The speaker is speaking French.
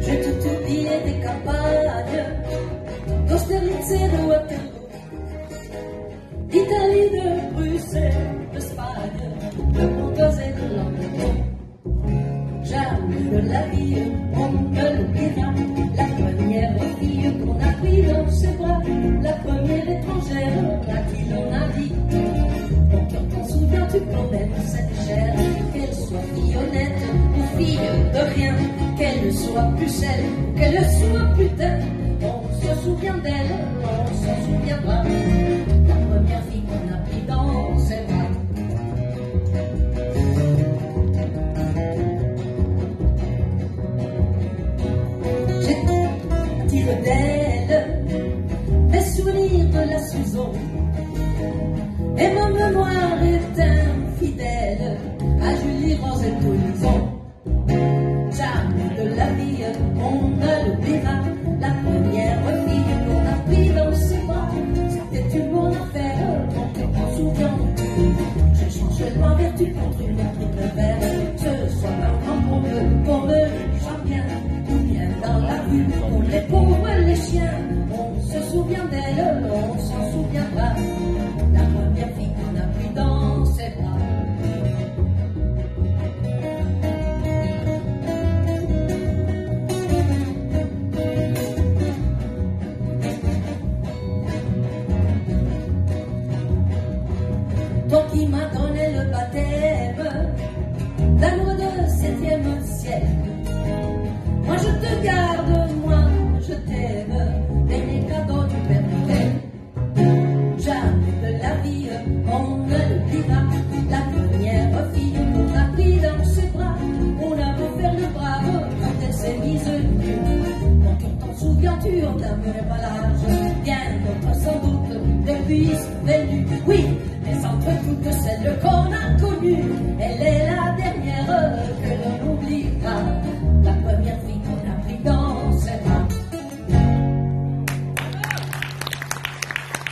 J'ai toute tout et des campagnes, d'Australie et de Waterloo, d'Italie, de Bruxelles, d'Espagne, de Bruxelles et de Londres. Jamais de la vie, mon cœur. soit pucelle, qu'elle soit putain, on se souvient d'elle, on s'en souviendra. La première fille qu'on a pris dans ses bras. J'ai tiré d'elle mes souvenirs de la Susan. Et mon mémoire est infidèle à Julie Rosetto. Republic. io t'aimerais pas là, je sans doute depuis venu. Oui, mais entre toutes celles qu'on a connues, elle est